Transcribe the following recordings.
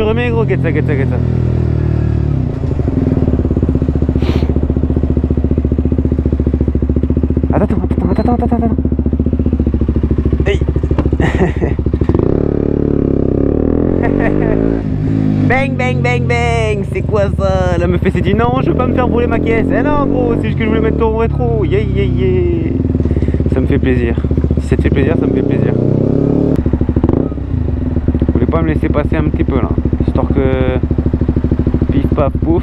le remets gros, get ça, get ça, get ça. Attends, attends, attends, attends, attends, attends. Hey. bang, bang, bang, bang C'est quoi ça? La meuf s'est dit non, je veux pas me faire brûler ma caisse. Eh non gros, c'est juste que je voulais mettre ton rétro. Yeah, yeah, yeah. Ça me fait plaisir. Si ça te fait plaisir, ça me fait plaisir. Vous voulez pas me laisser passer un petit peu là? Histoire que... Pif, paf, pouf.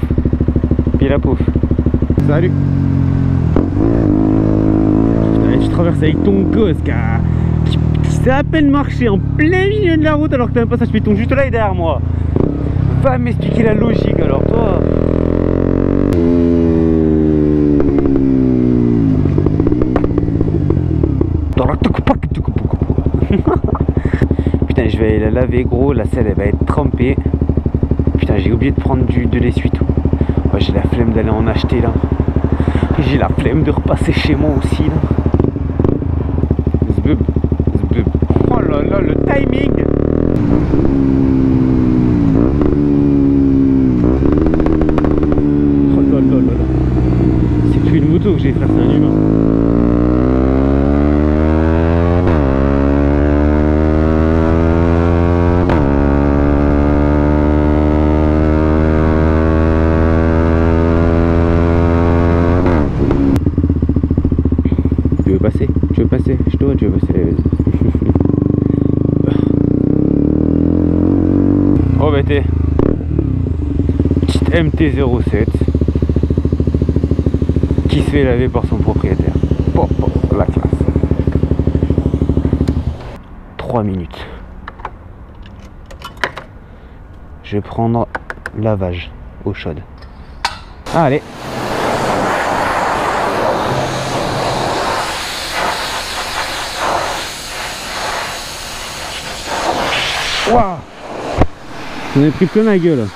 Puis la pouf. Salut je traverse avec ton gosse, qui, qui sait à peine marcher en plein milieu de la route alors que t'as un passage piéton juste là et derrière moi. Va m'expliquer la logique alors toi. Putain, je vais aller la laver gros, la selle elle va être trempée. J'ai oublié de prendre du, de l'essuie-tout. J'ai la flemme d'aller en acheter là. J'ai la flemme de repasser chez moi aussi là. Zbub, zbub. Oh là là, le timing Oh là là là là. C'est plus une moto que j'ai frère, c'est un humain. Tu veux passer Tu veux Oh t'es Petite MT-07 Qui se fait laver par son propriétaire. Pop, la classe. 3 minutes. Je vais prendre lavage eau chaude. Allez Waouh J'en ai pris plein la gueule.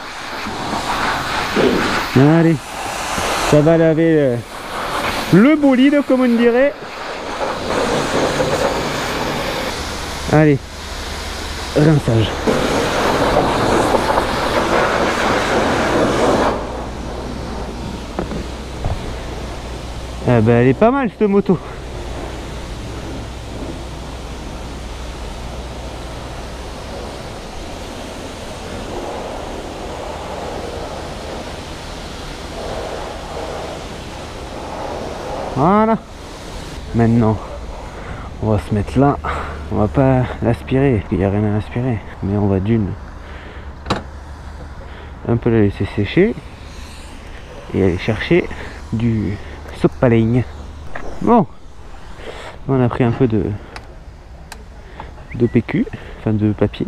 Allez, ça va laver euh, le bolide comme on dirait. Allez, rinçage. Ah bah elle est pas mal cette moto. Voilà. Maintenant, on va se mettre là. On va pas l'aspirer, il n'y a rien à aspirer. Mais on va d'une un peu la laisser sécher et aller chercher du sopaligne. Bon, on a pris un peu de de PQ, enfin de papier.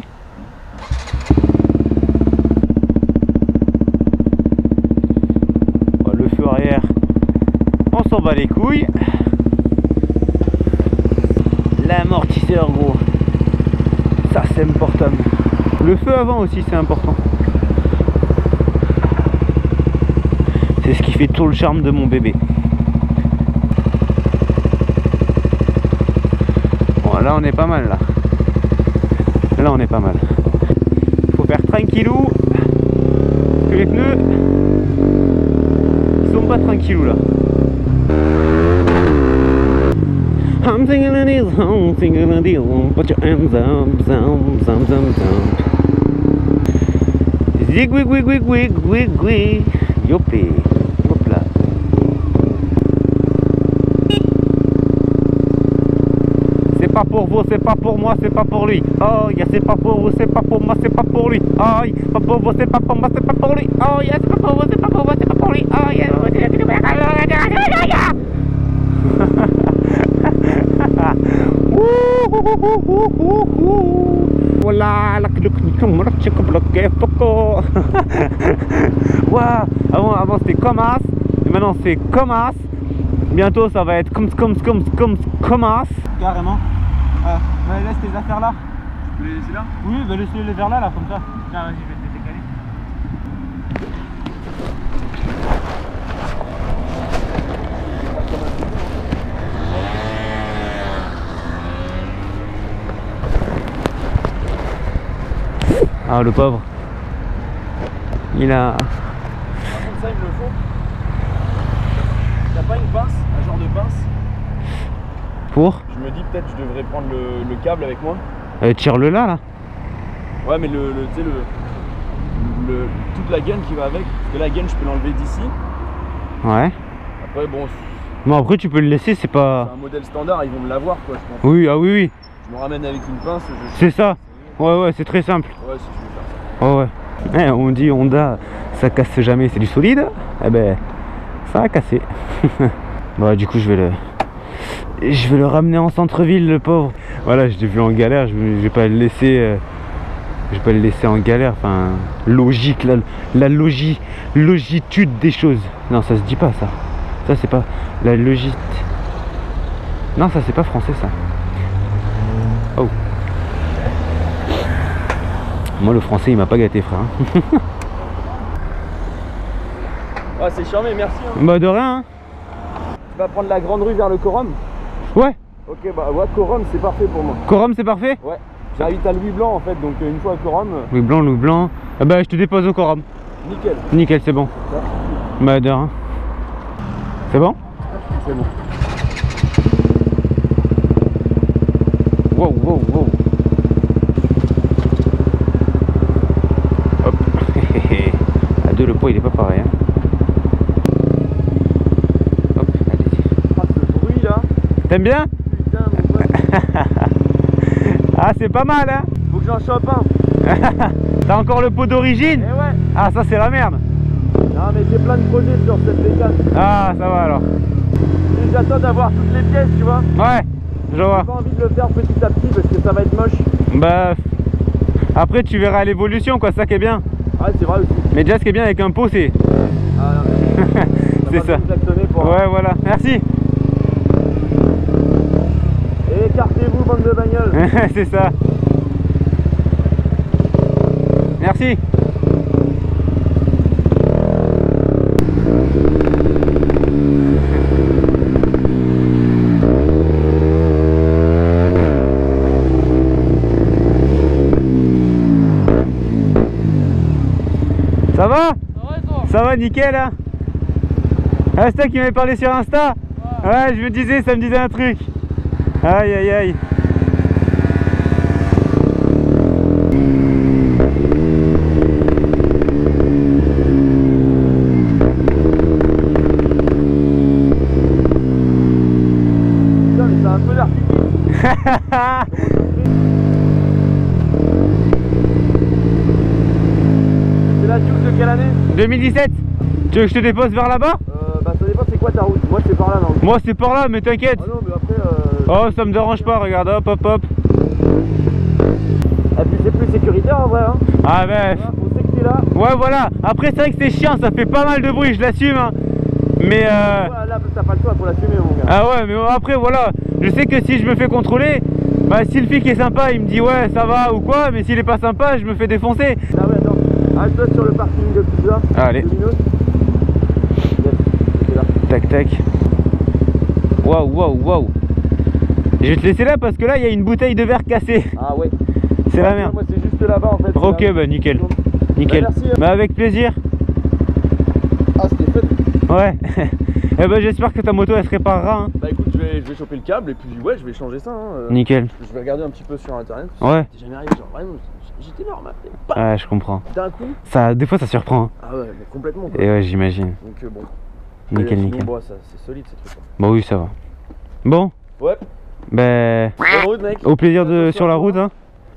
Bon, Le feu arrière, on s'en bat les couilles. L'amortisseur gros, ça c'est important. Le feu avant aussi c'est important. C'est ce qui fait tout le charme de mon bébé. Bon là on est pas mal là. Là on est pas mal. Faut faire tranquillou. Que les pneus ils sont pas tranquillou là. I'm singing a deal, I'm singing a deal, put your hands up, zam, zam, zam, zam. Zig, wig, wig, wig, wig, wig, wig, yopé, hop là. C'est pas pour vous, c'est pas pour moi, c'est pas pour lui. Oh, yeah, c'est pas pour vous, c'est pas pour moi, c'est pas pour lui. Oh, yeah, pas pour vous, c'est pas pour moi, c'est pas pour lui. Oh, yeah, c'est pas pour vous, c'est pas pour moi, c'est pas pour lui. Oh, yeah, Voilà, la Waouh, avant, avant c'était comme as, et maintenant c'est comme as. Bientôt ça va être comme comme comme comme comme as. Carrément. Euh, bah, laisse tes affaires là. Tu peux les laisser là? Oui, bah laisse-les les vers là, là, comme ça. Tiens, vas-y, je vais te décaler. Ah, le pauvre. Il a. Par contre, ça, il me le faut. T'as pas une pince Un genre de pince Pour Je me dis peut-être je devrais prendre le, le câble avec moi. euh, Tire-le là, là. Ouais, mais le, le, tu sais, le, le- toute la gaine qui va avec. Parce que la gaine, je peux l'enlever d'ici. Ouais. Après, bon, Bon, après, tu peux le laisser, c'est c'est pas. un modèle standard, ils vont me l'avoir, quoi, je pense. Oui, ah oui, oui. Je me ramène avec une pince. Je... C'est ça. Ouais, ouais, c'est très simple. Ouais, si je veux faire ça. Ouais, ouais. Eh, on dit Honda, ça casse jamais, c'est du solide. Eh ben, ça a cassé. bon, du coup, je vais le. Je vais le ramener en centre-ville, le pauvre. Voilà, je l'ai vu en galère, je vais pas le laisser. euh, Je vais pas le laisser en galère. Enfin, logique, la, la logi, logitude des choses. Non, ça se dit pas, ça. Ça, c'est pas. La logite. Non, ça, c'est pas français, ça. Oh. Moi, le français, il m'a pas gâté, frère. Ouais, c'est charmé, merci. Hein. Bah, de rien, hein. Tu vas prendre la grande rue vers le Corum Ouais, Ok, bah ouais, Corum, c'est parfait pour moi. Corum, c'est parfait Ouais. J'habite à Louis Blanc en fait, donc euh, une fois à Corum, euh, Louis Blanc, Louis Blanc. Ah bah, je te dépose au Corum. nickel. Nickel, c'est bon. Ça, Bah, de rien. C'est bon c'est bon. Wow, wow, wow. Hop. à deux, le poids, il est pas pareil. hein. Hop, allez-y. Ah, ce bruit là, T'aimes bien putain, mon pote. Ah, c'est pas mal, hein Faut que j'en chope un. T'as encore le pot d'origine Eh ouais. Ah, ça, c'est la merde. Non, mais j'ai plein de projets sur cette bécane. Ah, ça va alors. J'attends d'avoir toutes les pièces, tu vois. Ouais, je vois. J'ai pas envie de le faire petit à petit parce que ça va être moche. Bah, après, tu verras l'évolution, quoi, ça qui est bien. Ouais, c'est vrai aussi. Mais déjà, ce qui est bien avec un pot, c'est. Ah non, mais C'est ça. pour. Ouais, voilà. Merci. Et c'est ça. Merci. Ça va? Ça va nickel hein. Ah c'est toi qui m'avais parlé sur Insta? Ouais je me disais ça me disait un truc. Aïe aïe aïe Putain, mais ça a un peu l'air pipi. C'est la Duke de quelle année 2017 Tu veux que je te dépose vers là-bas Euh, bah ça dépend c'est quoi ta route. Moi c'est par là non. Moi c'est par là mais t'inquiète Ah non mais après euh... Oh ça me dérange pas regarde hop hop hop Et puis c'est plus sécuritaire en vrai hein. Ah ben Voilà, on sait que t'es là. Ouais voilà Après c'est vrai que c'est chiant ça fait pas mal de bruit je l'assume hein. Mais euh... Ouais, là t'as pas le choix pour l'assumer mon gars. Ah ouais mais après voilà Je sais que si je me fais contrôler Bah si le flic est sympa il me dit ouais ça va ou quoi Mais s'il est pas sympa je me fais défoncer Ah ouais attends. Arrête-toi sur le parking de pizza. Allez. Deux minutes. Yes, j'étais là. Tac tac. Waouh waouh waouh. Je vais te laisser là parce que là il y a une bouteille de verre cassée. Ah ouais. C'est la merde. Moi c'est juste là-bas en fait. Ok c'est là. bah nickel. Nickel. Bah, merci, hein. Bah avec plaisir. Ah c'était fait. Ouais. eh ben j'espère que ta moto elle se réparera. hein. Bah écoute je vais, je vais choper le câble et puis ouais je vais changer ça. Hein. euh. Nickel. Je vais regarder un petit peu sur internet. Ouais. J'étais jamais arrivé genre vraiment. J'étais normal. Ouais je comprends. D'un coup. Ça des fois ça surprend. hein. Ah ouais mais complètement quoi. Et ouais j'imagine. Donc euh, bon. Nickel nickel. Bon, ça, c'est solide ces trucs. Bon oui ça va. Bon. Ouais. Ben mec. au plaisir de sur la route hein.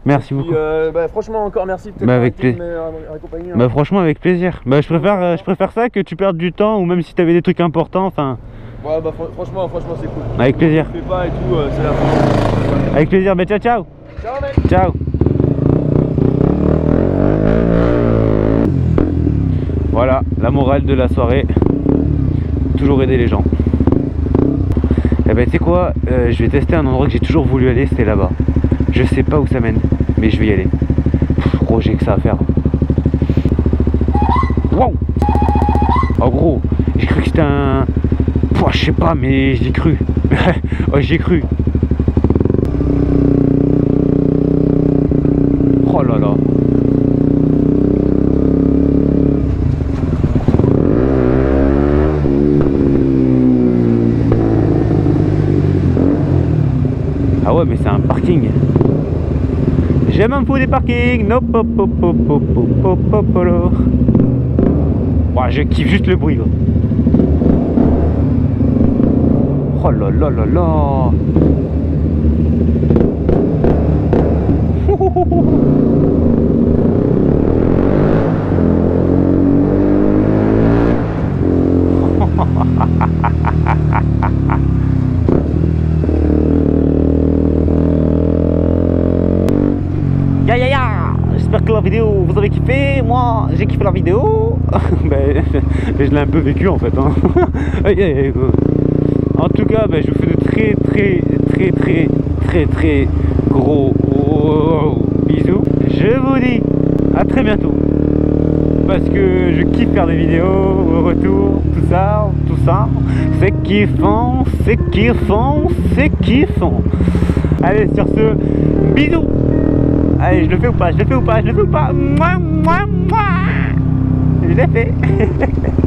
Merci Puis, beaucoup. euh, bah, franchement encore merci de Bah, avec plaisir. euh, hein. Bah franchement avec plaisir. Bah je préfère euh, je préfère ça que tu perdes du temps ou même si t'avais des trucs importants. Enfin Ouais bah fr- franchement franchement c'est cool. avec plaisir. Fais pas et tout, euh, c'est la fin. Avec plaisir. Bah ciao ciao. Ciao mec Ciao Voilà, la morale de la soirée. Toujours aider les gens. Eh ben tu sais quoi, je vais tester un endroit que j'ai toujours voulu aller, c'était là-bas. Je sais pas où ça mène, mais je vais y aller. Pff, gros, j'ai que ça à faire. Waouh En gros, j'ai cru que c'était un... Pouah, je sais pas, mais j'ai cru. oh, j'ai cru. Oh là là. Ah ouais, mais c'est un parking. Je m'en fous des parkings. No, pop, pop, pop, je kiffe juste le bruit. Oh là là là là. Oh, oh, ben, je l'ai un peu vécu en fait. hein. En tout cas, ben, je vous fais de très très très très très très gros bisous. Je vous dis à très bientôt. Parce que je kiffe faire des vidéos au retour, tout ça, tout ça. C'est kiffant, c'est kiffant, c'est kiffant. Allez, sur ce, bisous Allez, je le fais ou pas? Je le fais ou pas? Je le fais ou pas? Mouah, mouah, mouah. ね